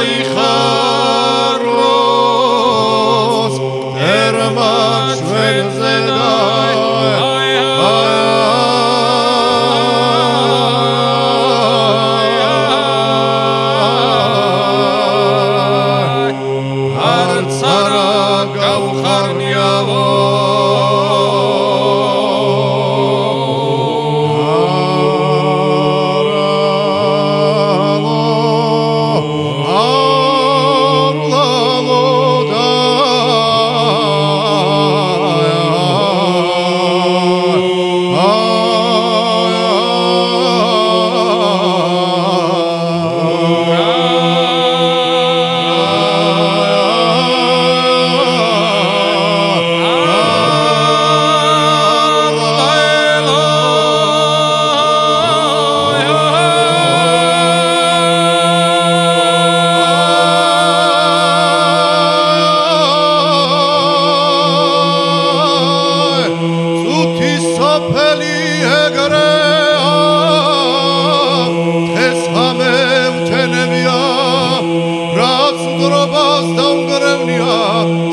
Eicher Roz, Ramya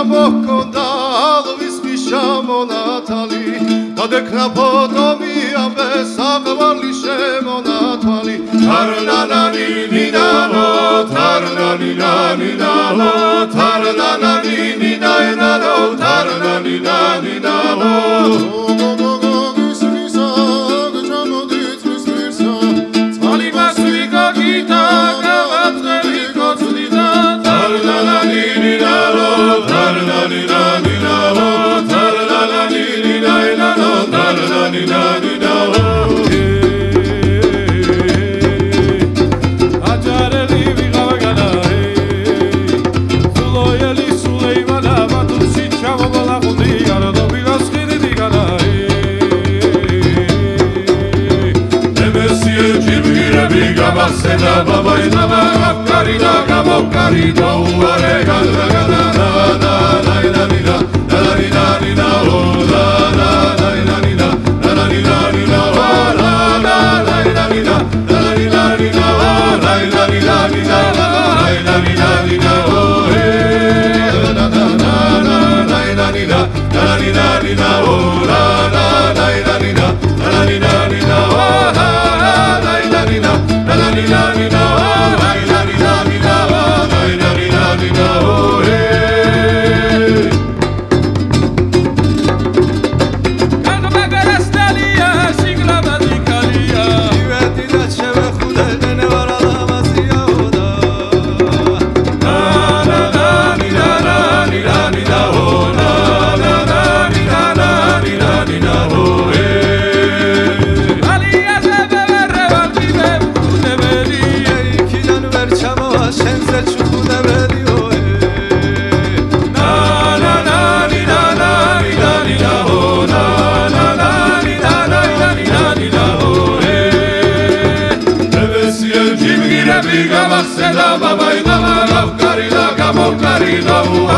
გამოჰქონდა ალვის ხიშა მონათალი დადექნა ფოტომი ამბე საყვალი შემონათვალი თარნანანი ნინალო თარნანი ნინალო თარნანანი ნინალო თარნანი ნინალო Ari Jauare Galagare Karina, Baba, Karina, Karina, Karina, Karina, Karina, Karina, Karina,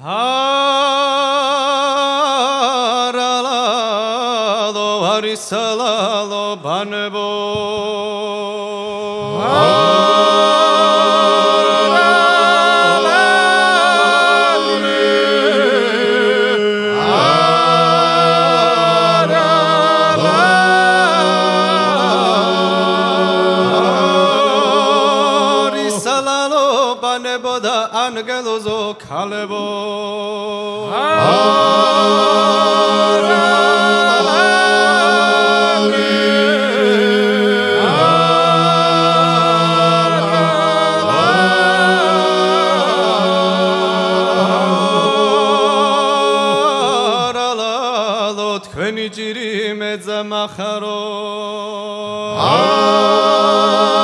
Haralado, Harisalado, Banebo. ხალებოდა ანგელოზო ქალებო. თქვენი ჯირი მეძამახარო აა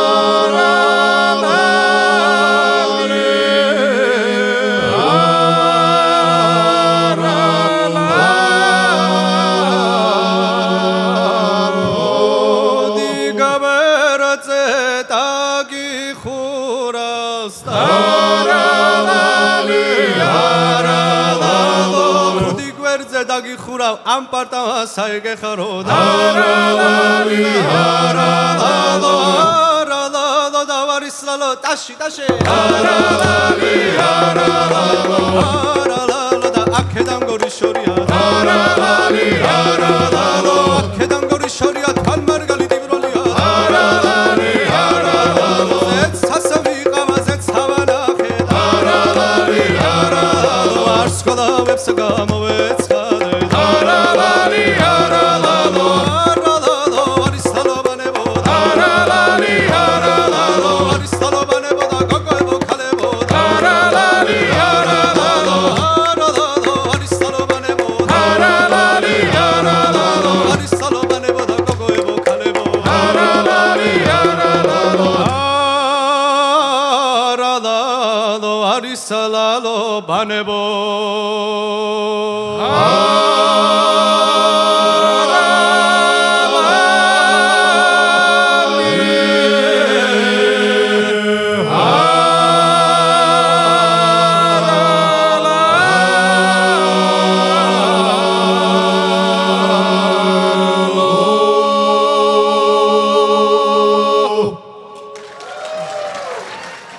ხორიძე დაგიხურავ ამ პარტავას აიგეხარო დარავალი არალალო არალალო დავარისლალო ტაში ტაშე არავალი არალალო არალალო და აქედან გორიშორია არავალი არალალო सलालो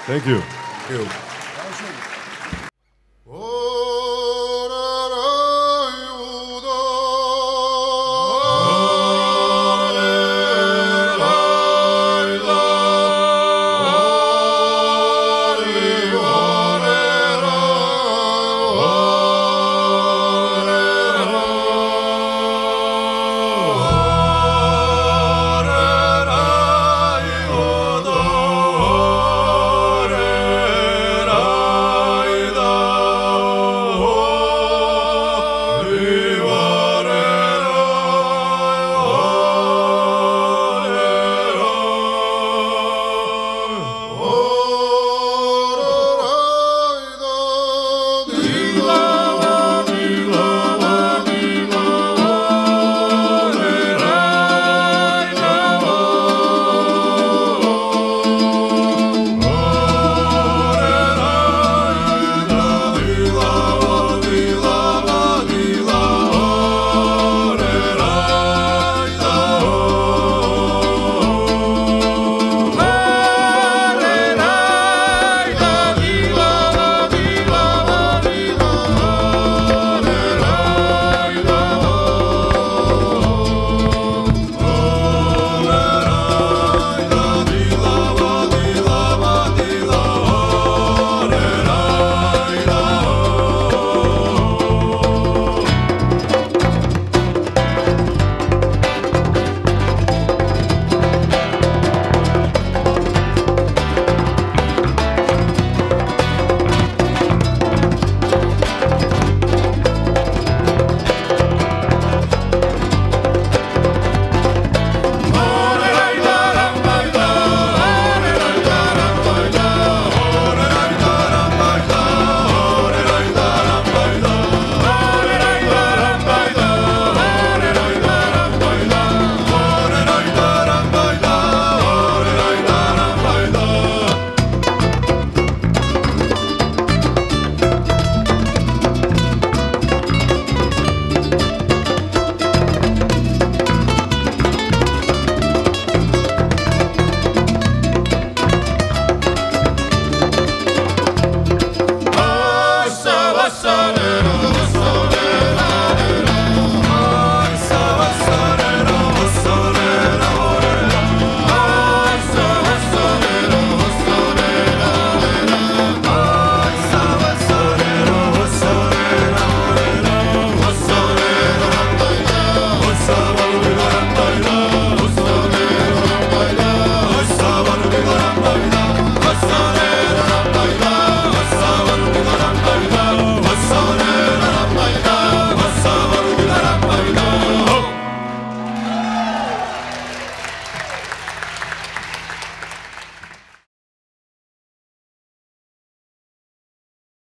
Thank you.